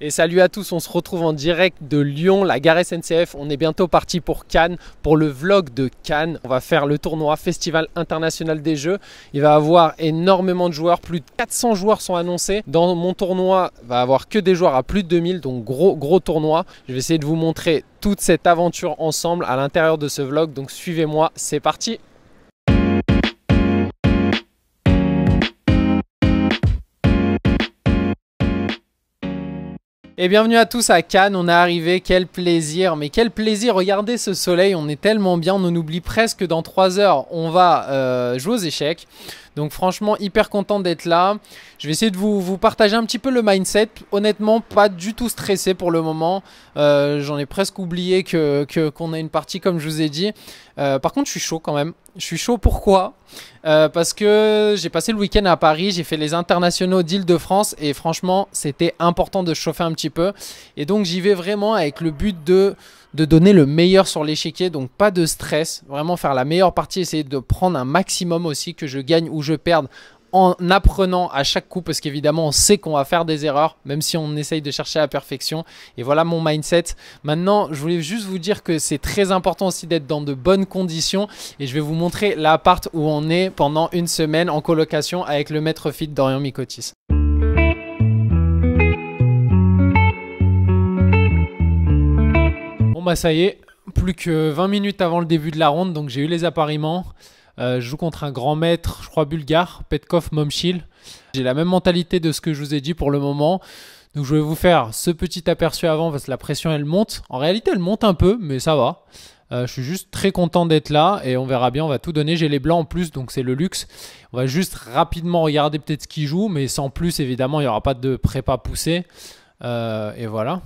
Et salut à tous, on se retrouve en direct de Lyon, la gare SNCF. On est bientôt parti pour Cannes, pour le vlog de Cannes. On va faire le tournoi Festival International des Jeux. Il va y avoir énormément de joueurs, plus de 400 joueurs sont annoncés. Dans mon tournoi, il va y avoir que des joueurs à plus de 2000, donc gros gros tournoi. Je vais essayer de vous montrer toute cette aventure ensemble à l'intérieur de ce vlog. Donc suivez-moi, c'est parti Et bienvenue à tous à Cannes, on est arrivé, quel plaisir, mais quel plaisir, regardez ce soleil, on est tellement bien, on oublie presque dans 3 heures, on va euh, jouer aux échecs. Donc franchement, hyper content d'être là. Je vais essayer de vous, partager un petit peu le mindset. Honnêtement, pas du tout stressé pour le moment. Euh, j'en ai presque oublié qu'on que, qu'on a une partie comme je vous ai dit. Euh, par contre, je suis chaud quand même. Je suis chaud pourquoi? Euh, Parce que j'ai passé le week-end à Paris, j'ai fait les internationaux d'Île-de-France et franchement, c'était important de chauffer un petit peu. Et donc, j'y vais vraiment avec le but de de donner le meilleur sur l'échiquier, donc pas de stress, vraiment faire la meilleure partie, essayer de prendre un maximum aussi que je gagne ou je perde en apprenant à chaque coup parce qu'évidemment on sait qu'on va faire des erreurs même si on essaye de chercher la perfection. Et voilà mon mindset. Maintenant je voulais juste vous dire que c'est très important aussi d'être dans de bonnes conditions. Et je vais vous montrer l'appart où on est pendant une semaine en colocation avec le maître fit Dorian Mikotis. Bah, ça y est, plus que 20 minutes avant le début de la ronde, donc j'ai eu les appariements. Euh, je joue contre un grand maître, je crois bulgare, Petkov Momchil. J'ai la même mentalité de ce que je vous ai dit pour le moment. Donc je vais vous faire ce petit aperçu avant parce que la pression elle monte. En réalité elle monte un peu, mais ça va. Euh, je suis juste très content d'être là et on verra bien, on va tout donner. J'ai les blancs en plus, donc c'est le luxe. On va juste rapidement regarder peut-être ce qu'il joue, mais sans plus évidemment, il n'y aura pas de prépa poussé. Euh, et voilà.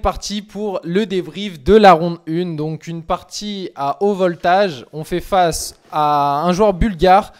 Parti pour le débrief de la ronde 1. Donc une partie à haut voltage. On fait face à un joueur bulgare,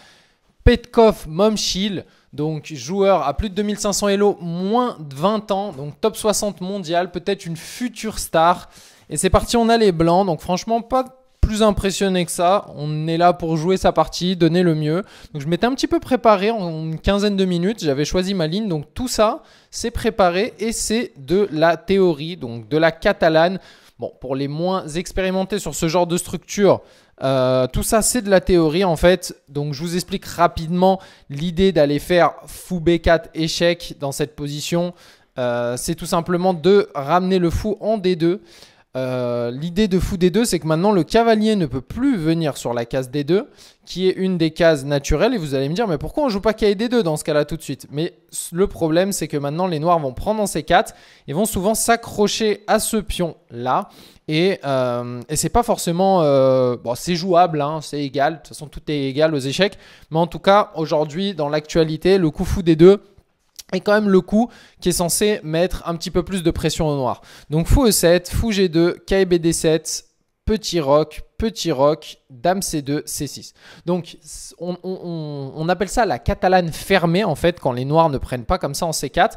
Petkov Momchil. Donc joueur à plus de 2500 Elo, moins de 20 ans. Donc top 60 mondial, peut-être une future star. Et c'est parti, on a les blancs. Donc franchement, pas impressionné que ça. On est là pour jouer sa partie, donner le mieux. Donc je m'étais un petit peu préparé en une quinzaine de minutes. J'avais choisi ma ligne. Donc tout ça, c'est préparé et c'est de la théorie, donc de la catalane. Bon, pour les moins expérimentés sur ce genre de structure, euh, tout ça c'est de la théorie en fait. Donc je vous explique rapidement l'idée d'aller faire fou B4 échec dans cette position. Euh, c'est tout simplement de ramener le fou en D2. Euh, l'idée de fou D2, c'est que maintenant le cavalier ne peut plus venir sur la case D2, qui est une des cases naturelles. Et vous allez me dire, mais pourquoi on joue pas k 2 dans ce cas-là tout de suite? Mais le problème, c'est que maintenant les noirs vont prendre en C4 et vont souvent s'accrocher à ce pion-là. Et, euh, et c'est pas forcément. Euh, bon, c'est jouable, hein, c'est égal. De toute façon, tout est égal aux échecs. Mais en tout cas, aujourd'hui, dans l'actualité, le coup fou D2 et quand même le coup qui est censé mettre un petit peu plus de pression au noir. Donc fou E7, fou G2, KBD 7, petit roc, petit roc, dame C2, C6. Donc on, appelle ça la catalane fermée en fait quand les noirs ne prennent pas comme ça en C4.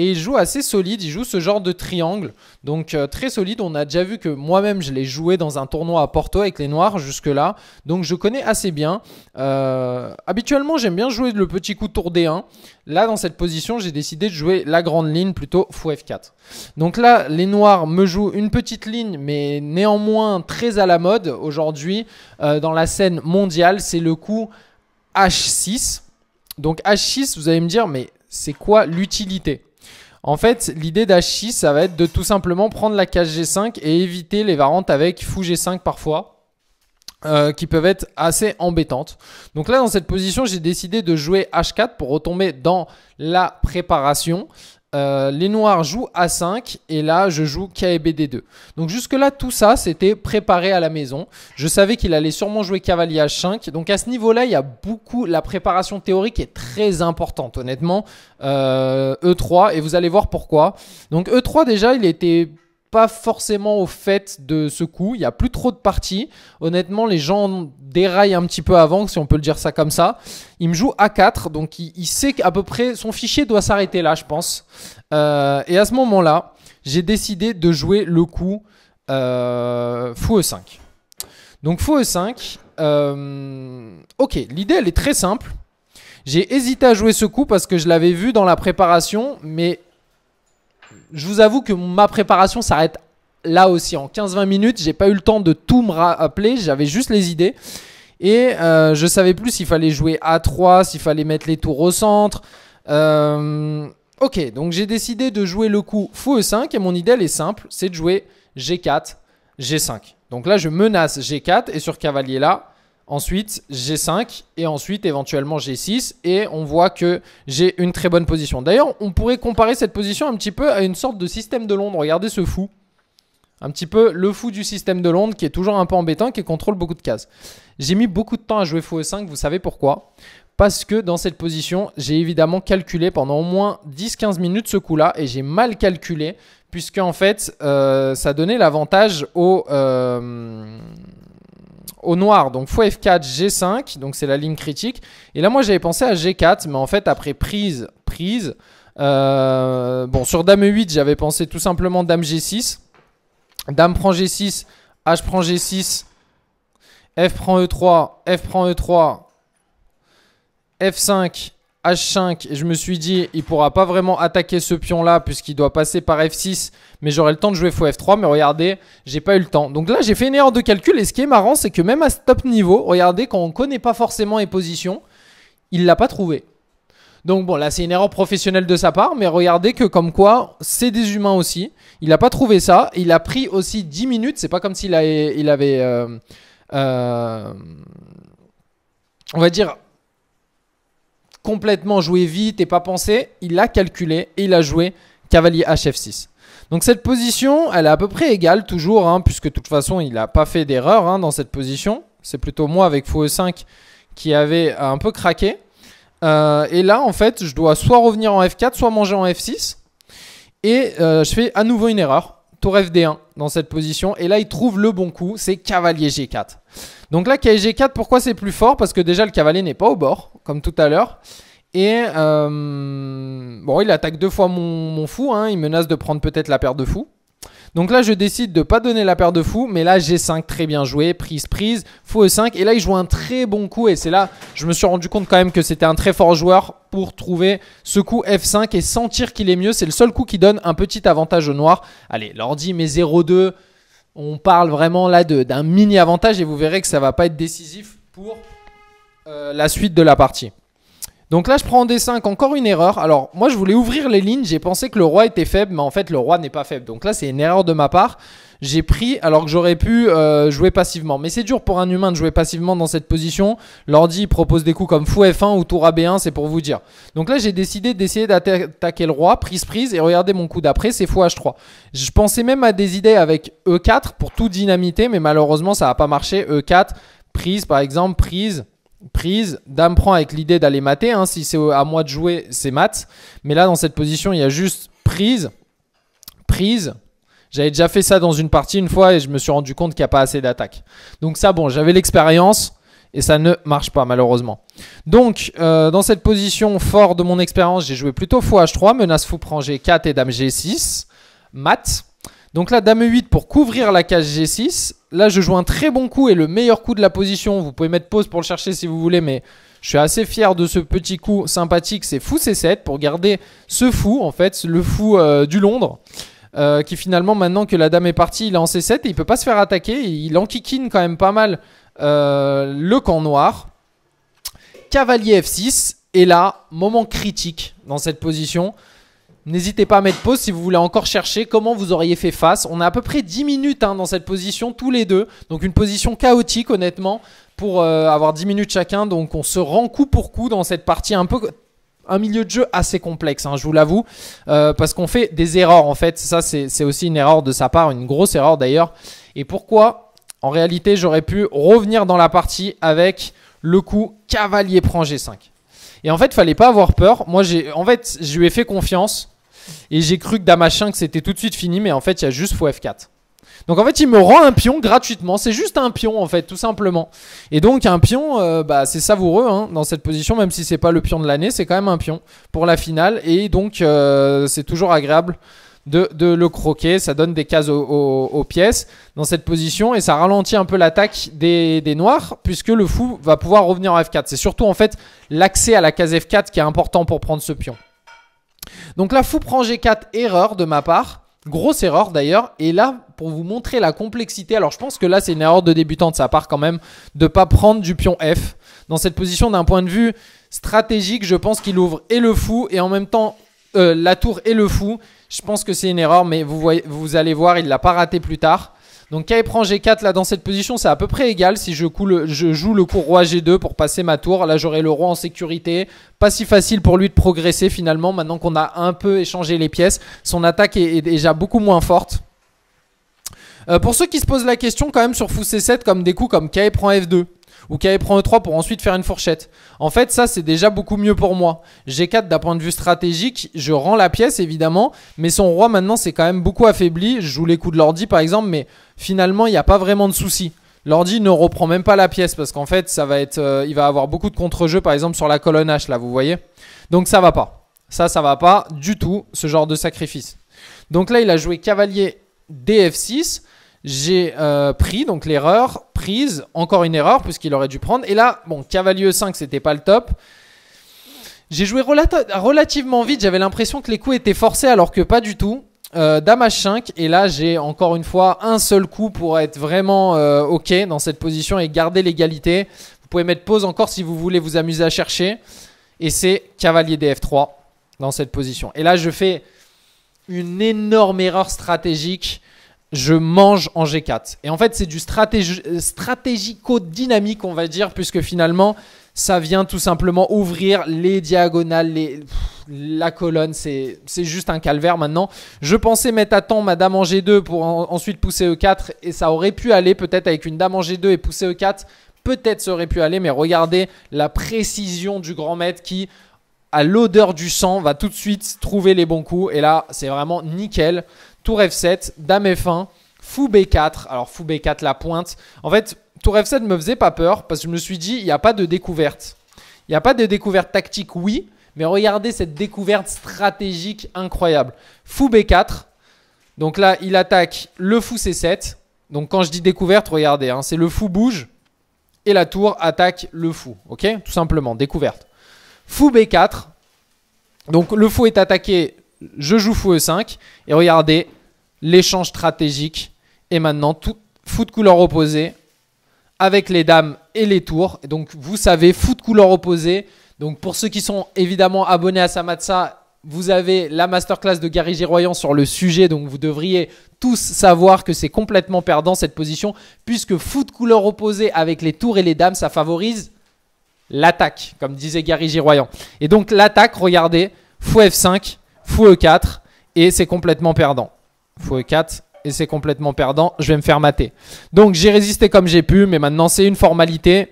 Et il joue assez solide, il joue ce genre de triangle. Donc euh, très solide, on a déjà vu que moi-même je l'ai joué dans un tournoi à Porto avec les noirs jusque-là. Donc je connais assez bien. Euh, habituellement j'aime bien jouer le petit coup tour D1. Là dans cette position j'ai décidé de jouer la grande ligne plutôt fou F4. Donc là les noirs me jouent une petite ligne mais néanmoins très à la mode aujourd'hui euh, dans la scène mondiale. C'est le coup H6. Donc H6 vous allez me dire mais c'est quoi l'utilité? En fait, l'idée d'H6, ça va être de tout simplement prendre la case G5 et éviter les variantes avec fou G5 parfois. Euh, qui peuvent être assez embêtantes. Donc là, dans cette position, j'ai décidé de jouer H4 pour retomber dans la préparation. Euh, les noirs jouent A5 et là je joue KBD2. Donc jusque là tout ça c'était préparé à la maison. Je savais qu'il allait sûrement jouer cavalier H5. Donc à ce niveau-là il y a beaucoup, la préparation théorique est très importante honnêtement. E3 euh, et vous allez voir pourquoi. Donc E3 déjà il était pas forcément au fait de ce coup. Il n'y a plus trop de parties. Honnêtement, les gens déraillent un petit peu avant, si on peut le dire ça comme ça. Il me joue A4, donc il, sait qu'à peu près son fichier doit s'arrêter là, je pense. Euh, et à ce moment-là, j'ai décidé de jouer le coup euh, fou E5. Donc fou E5. Euh, ok, l'idée elle est très simple. J'ai hésité à jouer ce coup parce que je l'avais vu dans la préparation, mais je vous avoue que ma préparation s'arrête là aussi. En 15-20 minutes, j'ai pas eu le temps de tout me rappeler, j'avais juste les idées. Et euh, je savais plus s'il fallait jouer A3, s'il fallait mettre les tours au centre. Euh, ok, donc j'ai décidé de jouer le coup fou E5 et mon idée est simple, c'est de jouer G4, G5. Donc là je menace G4 et sur cavalier là, Ensuite, G5 et ensuite éventuellement G6 et on voit que j'ai une très bonne position. D'ailleurs, on pourrait comparer cette position un petit peu à une sorte de système de Londres. Regardez ce fou. Un petit peu le fou du système de Londres qui est toujours un peu embêtant, qui contrôle beaucoup de cases. J'ai mis beaucoup de temps à jouer fou E5, vous savez pourquoi? Parce que dans cette position, j'ai évidemment calculé pendant au moins 10-15 minutes ce coup-là et j'ai mal calculé puisque en fait, euh, ça donnait l'avantage au... Euh, noir. Donc fou F4, G5, donc c'est la ligne critique. Et là, moi, j'avais pensé à G4, mais en fait, après prise, prise. Euh, bon, sur Dame 8, j'avais pensé tout simplement Dame G6. Dame prend G6, H prend G6, F prend E3, F prend E3, F5, H5 et je me suis dit il pourra pas vraiment attaquer ce pion là puisqu'il doit passer par F6 mais j'aurai le temps de jouer fou F3 mais regardez j'ai pas eu le temps. Donc là j'ai fait une erreur de calcul. Et ce qui est marrant c'est que même à ce top niveau regardez quand on connaît pas forcément les positions il l'a pas trouvé. Donc bon là c'est une erreur professionnelle de sa part. Mais regardez que comme quoi c'est des humains aussi. Il a pas trouvé ça. Il a pris aussi 10 minutes. C'est pas comme s'il il avait euh, euh, on va dire complètement joué vite et pas pensé, il a calculé et il a joué cavalier HF6. Donc cette position, elle est à peu près égale toujours, hein, puisque de toute façon, il n'a pas fait d'erreur hein, dans cette position. C'est plutôt moi avec fou E5 qui avait un peu craqué. Euh, et là, en fait, je dois soit revenir en F4, soit manger en F6. Et euh, je fais à nouveau une erreur. Tour FD1 dans cette position. Et là, il trouve le bon coup, c'est cavalier G4. Donc là, cavalier G4, pourquoi c'est plus fort? Parce que déjà, le cavalier n'est pas au bord, comme tout à l'heure. Et euh, bon, il attaque deux fois mon, fou. Hein. Il menace de prendre peut-être la paire de fou. Donc là, je décide de pas donner la paire de fou. Mais là, G5, très bien joué. Prise, prise. Fou E5. Et là, il joue un très bon coup. Et c'est là, je me suis rendu compte quand même que c'était un très fort joueur pour trouver ce coup F5 et sentir qu'il est mieux. C'est le seul coup qui donne un petit avantage au noir. Allez, l'ordi met 0-2. On parle vraiment là d'un mini avantage. Et vous verrez que ça va pas être décisif pour euh, la suite de la partie. Donc là, je prends en D5, encore une erreur. Alors, moi, je voulais ouvrir les lignes. J'ai pensé que le roi était faible, mais en fait, le roi n'est pas faible. Donc là, c'est une erreur de ma part. J'ai pris alors que j'aurais pu euh, jouer passivement. Mais c'est dur pour un humain de jouer passivement dans cette position. L'ordi propose des coups comme fou F1 ou tour AB1, c'est pour vous dire. Donc là, j'ai décidé d'essayer d'attaquer le roi, prise prise, et regardez mon coup d'après, c'est fou H3. Je pensais même à des idées avec E4 pour tout dynamiter, mais malheureusement, ça n'a pas marché. E4, prise par exemple, prise, prise. Dame prend avec l'idée d'aller mater. Hein. Si c'est à moi de jouer, c'est mat. Mais là, dans cette position, il y a juste prise, prise. J'avais déjà fait ça dans une partie une fois et je me suis rendu compte qu'il n'y a pas assez d'attaque. Donc ça, bon, j'avais l'expérience et ça ne marche pas malheureusement. Donc, euh, dans cette position, fort de mon expérience, j'ai joué plutôt fou H3, menace fou prend G4 et dame G6, mat. Donc là, dame 8 pour couvrir la case G6. Là, je joue un très bon coup et le meilleur coup de la position. Vous pouvez mettre pause pour le chercher si vous voulez, mais je suis assez fier de ce petit coup sympathique. C'est fou C7 pour garder ce fou, en fait, le fou euh, du Londres. Euh, qui finalement, maintenant que la dame est partie, il est en C7 et il peut pas se faire attaquer. Il enquiquine quand même pas mal euh, le camp noir. Cavalier F6. Et là, moment critique dans cette position. N'hésitez pas à mettre pause si vous voulez encore chercher comment vous auriez fait face. On a à peu près 10 minutes hein, dans cette position tous les deux. Donc une position chaotique honnêtement pour euh, avoir 10 minutes chacun. Donc on se rend coup pour coup dans cette partie un peu un milieu de jeu assez complexe, hein, je vous l'avoue, euh, parce qu'on fait des erreurs en fait. Ça, c'est aussi une erreur de sa part, une grosse erreur d'ailleurs. Et pourquoi? En réalité, j'aurais pu revenir dans la partie avec le coup cavalier prend G5. Et en fait, fallait pas avoir peur. Moi, j'ai, en fait, je lui ai fait confiance et j'ai cru que Dame H5 c'était tout de suite fini, mais en fait, il y a juste fou F4. Donc en fait, il me rend un pion gratuitement. C'est juste un pion en fait, tout simplement. Et donc un pion, euh, bah, c'est savoureux hein, dans cette position, même si c'est pas le pion de l'année, c'est quand même un pion pour la finale. Et donc euh, c'est toujours agréable de, le croquer. Ça donne des cases aux, pièces dans cette position et ça ralentit un peu l'attaque des, des, noirs puisque le fou va pouvoir revenir en F4. C'est surtout en fait l'accès à la case F4 qui est important pour prendre ce pion. Donc là, fou prend G4, erreur de ma part. Grosse erreur d'ailleurs. Et là, pour vous montrer la complexité, alors je pense que là c'est une erreur de débutant de sa part quand même de ne pas prendre du pion F. Dans cette position d'un point de vue stratégique, je pense qu'il ouvre et le fou et en même temps euh, la tour et le fou. Je pense que c'est une erreur, mais vous, voyez, vous allez voir, il ne l'a pas raté plus tard. Donc K prend G4 là dans cette position, c'est à peu près égal. Si je, joue le coup roi G2 pour passer ma tour, là j'aurai le roi en sécurité. Pas si facile pour lui de progresser finalement maintenant qu'on a un peu échangé les pièces. Son attaque est, déjà beaucoup moins forte. Euh, pour ceux qui se posent la question quand même sur fou C7 comme des coups comme K prend F2 ou K prend E3 pour ensuite faire une fourchette. En fait, ça, c'est déjà beaucoup mieux pour moi. G4, d'un point de vue stratégique, je rends la pièce, évidemment, mais son roi, maintenant, c'est quand même beaucoup affaibli. Je joue les coups de l'ordi, par exemple, mais finalement, il n'y a pas vraiment de souci. L'ordi ne reprend même pas la pièce parce qu'en fait, ça va être, euh, il va avoir beaucoup de contre-jeux, par exemple, sur la colonne H, là, vous voyez. Donc, ça va pas. Ça, ça va pas du tout, ce genre de sacrifice. Donc là, il a joué cavalier DF6 j'ai euh, pris, donc l'erreur, prise, encore une erreur puisqu'il aurait dû prendre. Et là, bon, cavalier E5, c'était pas le top. J'ai joué relativement vite, j'avais l'impression que les coups étaient forcés alors que pas du tout. Euh, dame H5 et là j'ai encore une fois un seul coup pour être vraiment euh, ok dans cette position et garder l'égalité. Vous pouvez mettre pause encore si vous voulez vous amuser à chercher. Et c'est cavalier DF3 dans cette position. Et là je fais une énorme erreur stratégique je mange en G4. Et en fait, c'est du stratégico-dynamique, on va dire, puisque finalement, ça vient tout simplement ouvrir les diagonales, les, la colonne. C'est juste un calvaire maintenant. Je pensais mettre à temps ma dame en G2 pour ensuite pousser E4, et ça aurait pu aller peut-être avec une dame en G2 et pousser E4. Peut-être ça aurait pu aller, mais regardez la précision du grand maître qui, à l'odeur du sang, va tout de suite trouver les bons coups. Et là, c'est vraiment nickel tour F7, dame F1, fou B4. Alors fou B4 la pointe. En fait, tour F7 me faisait pas peur parce que je me suis dit, il n'y a pas de découverte. Il n'y a pas de découverte tactique, oui. Mais regardez cette découverte stratégique incroyable. Fou B4. Donc là, il attaque le fou C7. Donc quand je dis découverte, regardez, hein, c'est le fou bouge et la tour attaque le fou. Ok Tout simplement, découverte. Fou B4. Donc le fou est attaqué, je joue fou E5. Et regardez, l'échange stratégique est maintenant tout de couleur opposée avec les dames et les tours. Donc vous savez, de couleur opposée. Donc pour ceux qui sont évidemment abonnés à Samatsa, vous avez la masterclass de Gary Giroyan sur le sujet. Donc vous devriez tous savoir que c'est complètement perdant cette position. Puisque de couleur opposée avec les tours et les dames, ça favorise l'attaque, comme disait Gary Giroyan. Et donc l'attaque, regardez, fou F5, fou E4 et c'est complètement perdant. Fou E4 et c'est complètement perdant. Je vais me faire mater. Donc j'ai résisté comme j'ai pu, mais maintenant c'est une formalité.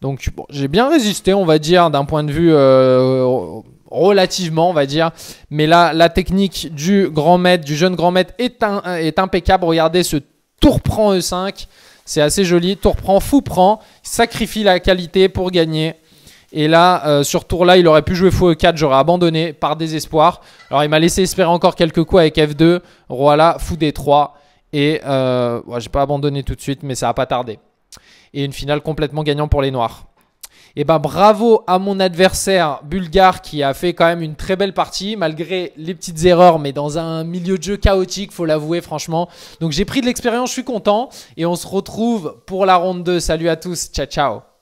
Donc j'ai bien résisté, on va dire, d'un point de vue euh, relativement, on va dire. Mais là, la technique du grand maître, du jeune grand maître est impeccable. Regardez ce tour prend E5. C'est assez joli. Tour prend, fou prend. Sacrifie la qualité pour gagner. Et là, euh, sur tour là, il aurait pu jouer fou E4, j'aurais abandonné par désespoir. Alors il m'a laissé espérer encore quelques coups avec F2, roi là, fou D3. Et euh, j'ai pas abandonné tout de suite, mais ça a pas tardé. Et une finale complètement gagnante pour les Noirs. Et ben bravo à mon adversaire bulgare qui a fait quand même une très belle partie malgré les petites erreurs mais dans un milieu de jeu chaotique faut l'avouer franchement. Donc j'ai pris de l'expérience, je suis content et on se retrouve pour la ronde 2. Salut à tous, ciao ciao.